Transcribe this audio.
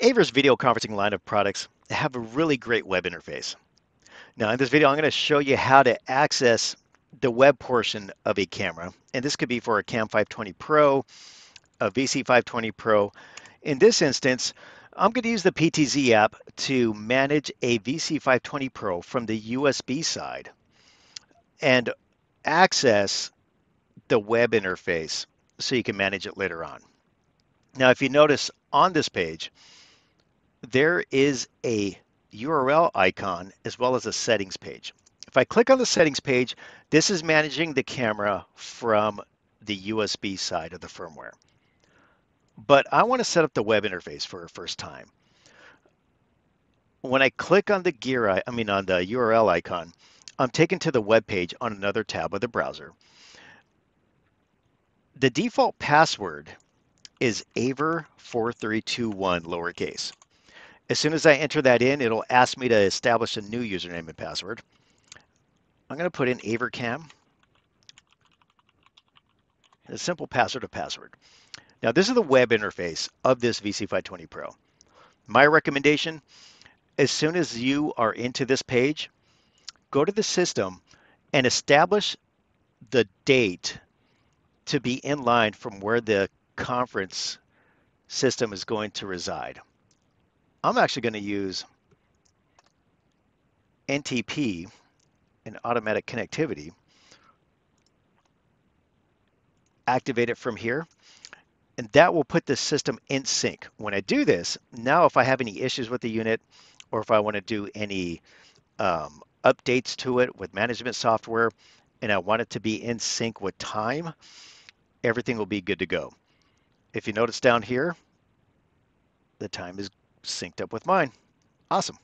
AVer's video conferencing line of products have a really great web interface. Now in this video, I'm going to show you how to access the web portion of a camera. And this could be for a Cam 520 Pro, a VC 520 Pro. In this instance, I'm going to use the PTZ app to manage a VC 520 Pro from the USB side and access the web interface so you can manage it later on. Now, if you notice on this page, there is a URL icon as well as a settings page. If I click on the settings page, this is managing the camera from the USB side of the firmware. But I want to set up the web interface for a first time. When I click on the gear, I mean on the URL icon, I'm taken to the web page on another tab of the browser. The default password is aver4321 lowercase. As soon as I enter that in, it'll ask me to establish a new username and password. I'm going to put in avercam. A simple password of password. Now this is the web interface of this VC520 Pro. My recommendation, as soon as you are into this page, go to the system and establish the date to be in line from where the conference system is going to reside. I'm actually going to use NTP and automatic connectivity. Activate it from here and that will put the system in sync. When I do this, now if I have any issues with the unit or if I want to do any um, updates to it with management software and I want it to be in sync with time, everything will be good to go. If you notice down here, the time is synced up with mine. Awesome.